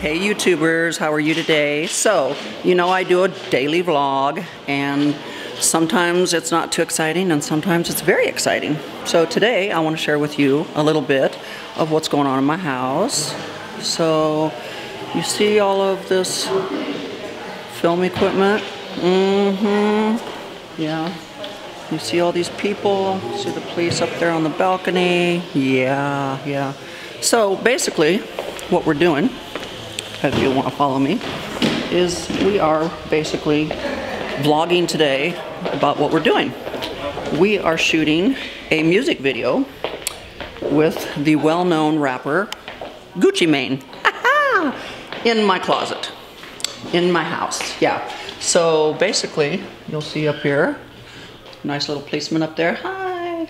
Hey YouTubers, how are you today? So, you know I do a daily vlog and sometimes it's not too exciting and sometimes it's very exciting. So today I want to share with you a little bit of what's going on in my house. So, you see all of this film equipment? Mm-hmm. Yeah. You see all these people? See the police up there on the balcony? Yeah, yeah. So basically, what we're doing if you want to follow me, is we are basically vlogging today about what we're doing. We are shooting a music video with the well-known rapper Gucci Mane in my closet, in my house, yeah. So basically, you'll see up here, nice little policeman up there, hi.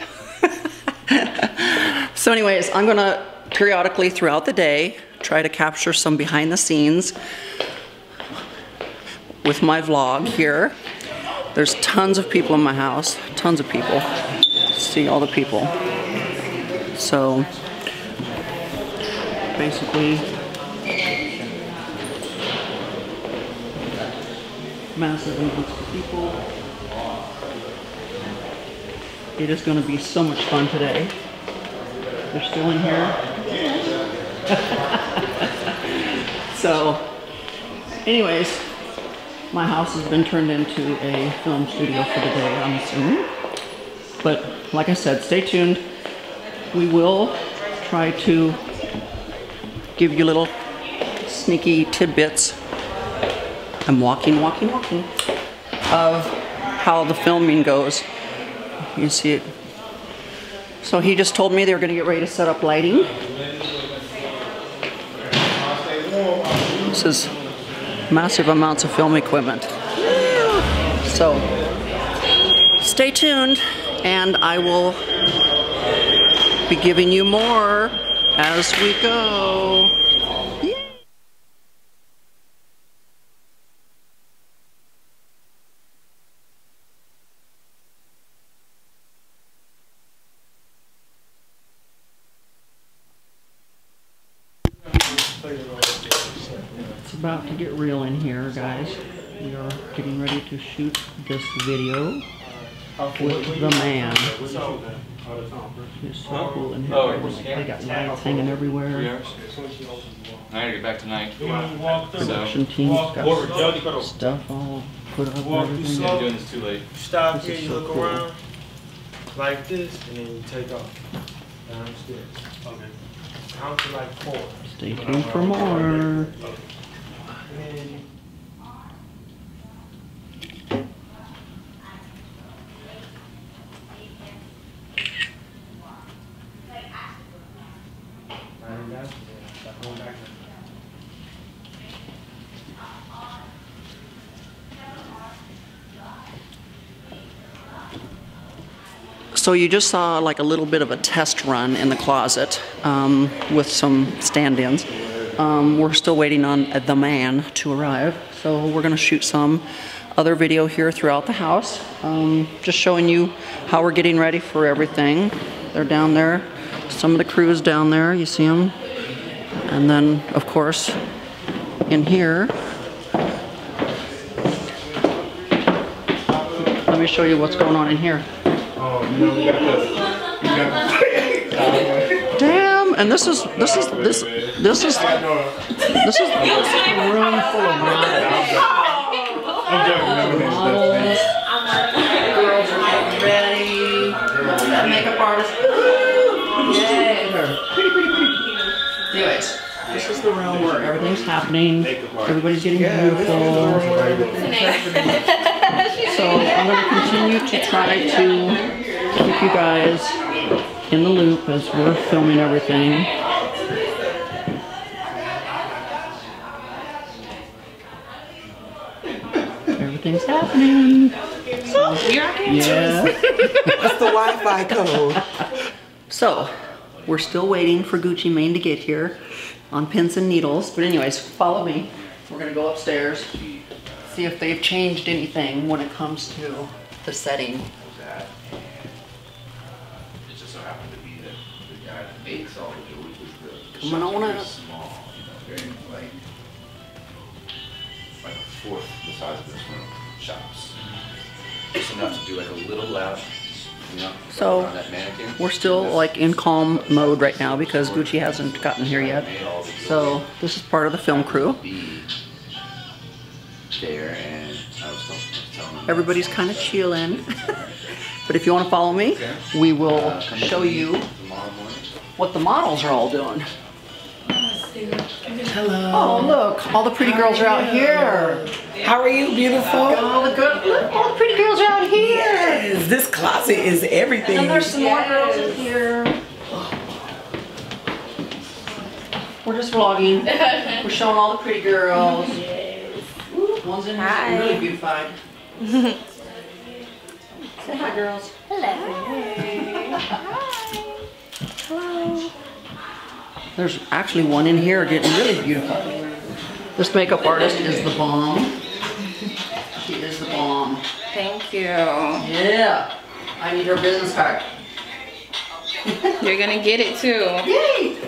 so anyways, I'm gonna periodically throughout the day try to capture some behind the scenes with my vlog here. There's tons of people in my house, tons of people. See all the people. So basically massive amounts of people. It is going to be so much fun today. They're still in here. So, anyways, my house has been turned into a film studio for the day, I'm assuming. But like I said, stay tuned. We will try to give you little sneaky tidbits. I'm walking, walking, walking of how the filming goes. You see it. So he just told me they were going to get ready to set up lighting. This is massive amounts of film equipment. So, stay tuned and I will be giving you more as we go. About to get real in here, guys. We are getting ready to shoot this video with the man. It's so cool in here. Oh, they got lights hanging everywhere. I gotta get back tonight. Production team's got stuff all put up and everything. I'm doing this too late. Stop here, you look around like this, and then you take off downstairs. Okay. Count to like four. Stay tuned for more. So you just saw like a little bit of a test run in the closet um, with some stand-ins. Um, we're still waiting on the man to arrive, so we're going to shoot some other video here throughout the house, um, just showing you how we're getting ready for everything. They're down there, some of the crews down there, you see them. And then, of course, in here, let me show you what's going on in here. Oh, you know, we got we got and this is this is this this is this is a room full of models. I'm joking. Girls are getting ready. That makeup artist. Yay. Pretty, pretty, pretty. Anyways, this is the room where everything's happening. Everybody's getting beautiful. So I'm going to continue to try to keep you guys in the loop as we're filming everything. Everything's happening. So, yeah. That's the Wi-Fi code. So, we're still waiting for Gucci Mane to get here on pins and needles. But anyways, follow me. We're gonna go upstairs, see if they've changed anything when it comes to the setting. Coming shop's on very up. small, you know, very like fourth the size of this room shops. Just enough to do like a little loud, you know, So, on that mannequin. We're still like in calm mode right now because Gucci hasn't gotten here yet. So this is part of the film crew. There, and I was telling, telling them Everybody's kind of chilling. but if you want to follow me, we will uh, show you what the models are all doing. Hello. Oh, look, all the pretty girls are out here. How are you, beautiful? All the good, look, all the pretty girls are out here. Yes, this closet is everything. And there's some more girls in here. We're just vlogging. We're showing all the pretty girls. One's in here really beautified. Say hi, girls. Hello. There's actually one in here getting really beautified. This makeup artist is the bomb. She is the bomb. Thank you. Yeah. I need her business card. You're gonna get it too. Yay!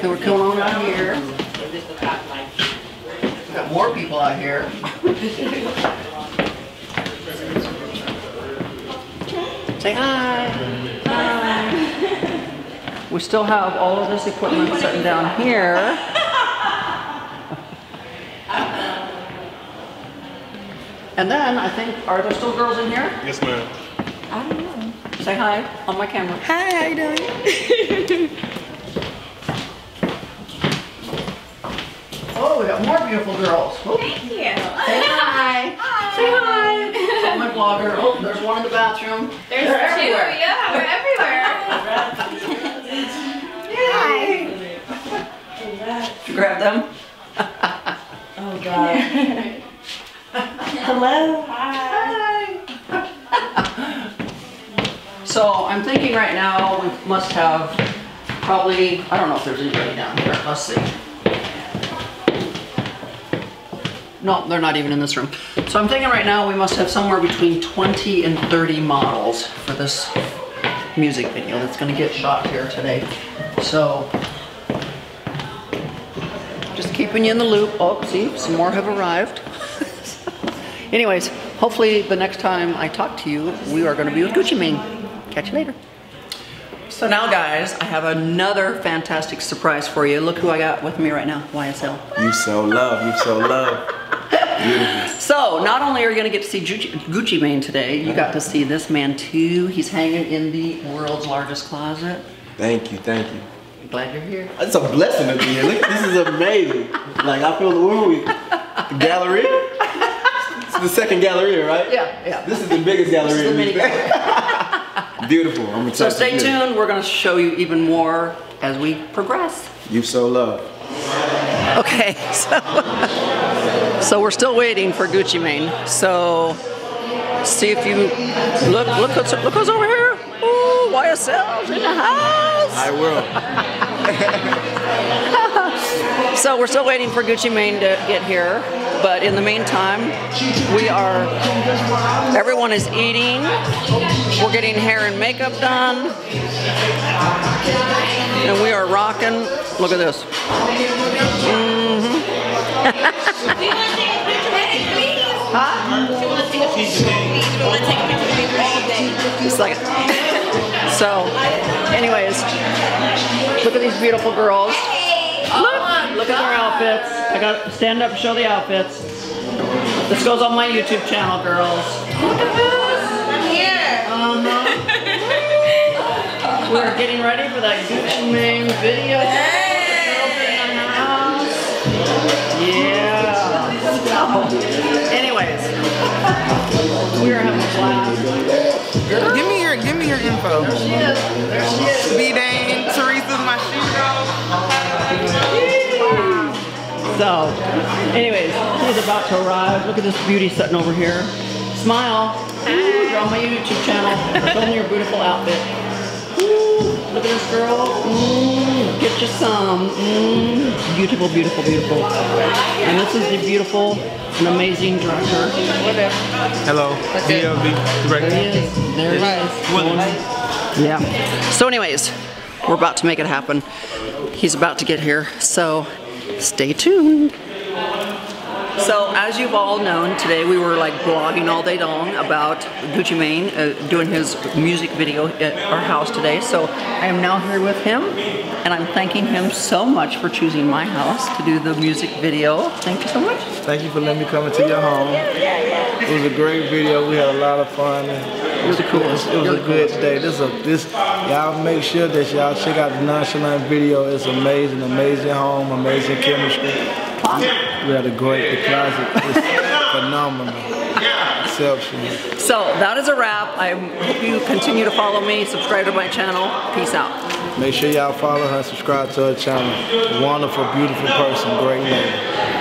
So we're going on out here. We got more people out here. Say hi. Hi. We still have all of this equipment sitting down here. And then I think, are there still girls in here? Yes, ma'am. I don't know. Say hi on my camera. Hi, how you doing? Oh, we got more beautiful girls. Whoop. Thank you. Say hi. hi. Say hi. Oh, my blogger. Oh, there's one in the bathroom. There's They're two. everywhere. Yeah, we're everywhere. Did you grab them? Oh, God. Hello. Hi. Hi. So I'm thinking right now we must have probably, I don't know if there's anybody down here. Let's see. No, they're not even in this room. So I'm thinking right now we must have somewhere between 20 and 30 models for this music video that's gonna get shot here today. So just keeping you in the loop. Oh, see, some more have arrived. Anyways, hopefully the next time I talk to you, we are going to be with Gucci Mane. Catch you later. So now, guys, I have another fantastic surprise for you. Look who I got with me right now, YSL. You so love, you so love. Beautiful. So, not only are you going to get to see Gucci, Mane today, you got to see this man too. He's hanging in the world's largest closet. Thank you, thank you. Glad you're here. It's a blessing to be here. Look, this is amazing. Like I feel the we? The gallery. It's the second gallery, right? Yeah, yeah. This is the biggest gallery. This is the mini gallery. Beautiful. I'm excited. So stay tuned. We're going to show you even more as we progress. You so love. Okay, so, so we're still waiting for Gucci Mane. So see if you look look what's look who's over here. Ooh, YSL's in the house. I will. So we're still waiting for Gucci Mane to get here, but in the meantime, we are. Everyone is eating. We're getting hair and makeup done, and we are rocking. Look at this. Mm. Huh. Just like So, anyways, look at these beautiful girls. Look, look at their outfits. I got stand up, show the outfits. This goes on my YouTube channel, girls. Look at this. I'm here. Uh -huh. We're getting ready for that Gucci Mane video. Girls in the house. Yeah. So, anyways, we are having a blast. Give me your, give me your info. There she is. There she is. B So, anyways, he's about to arrive. Look at this beauty sitting over here. Smile. Ooh, you're on my YouTube channel. Show me your beautiful outfit. Ooh, look at this girl. Mm, get you some. Mm, beautiful, beautiful, beautiful. And this is the beautiful and amazing director. Hello. DLB There he is. There he is. Yeah. So anyways, we're about to make it happen. He's about to get here, so stay tuned. So, as you've all known, today we were like blogging all day long about Gucci Mane uh, doing his music video at our house today. So, I am now here with him, and I'm thanking him so much for choosing my house to do the music video. Thank you so much. Thank you for letting me come into your home. It was a great video. We had a lot of fun. It was cool. It was, it was a good day. This a this y'all make sure that y'all check out the nonchalant video. It's amazing, amazing home, amazing chemistry. We had a great. The closet is phenomenal. So, that is a wrap. I hope you continue to follow me, subscribe to my channel. Peace out. Make sure y'all follow her, subscribe to her channel. Wonderful, beautiful person, great lady.